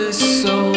this soul.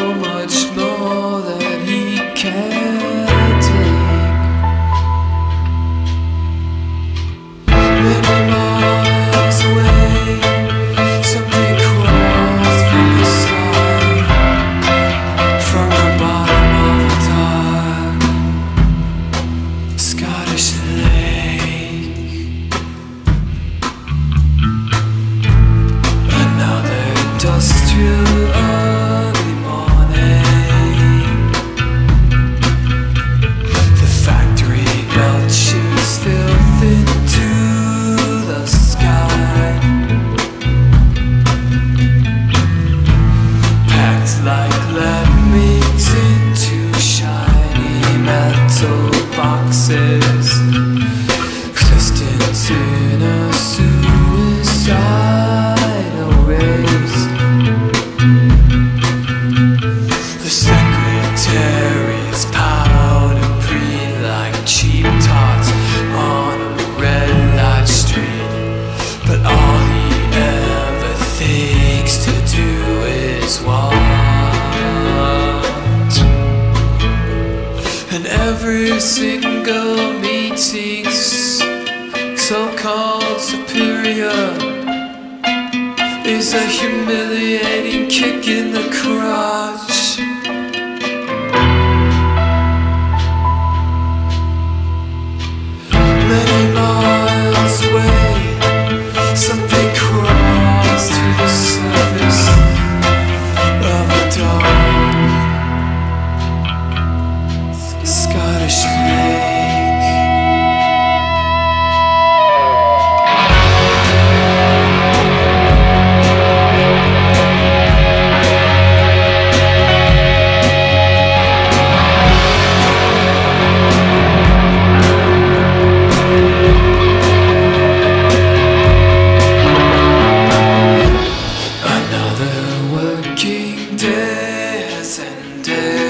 Shiny metal boxes. Twisted in a suicide. every single meeting's so-called superior is a humiliating kick in the crotch. Yeah.